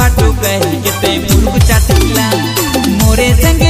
भाटू भाटू के ते मुर्ग चाट मोरे संगे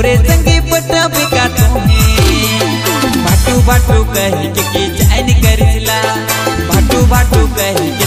मोरे संगे पटा बिका तुम्हें। बाटू बाटू कह के की चैन कर दिला बाटू बाटू कह के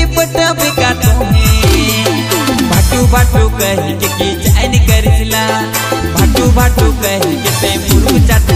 भाटू कही के की चैन कर भाटू भाटू कही के चाटू चाट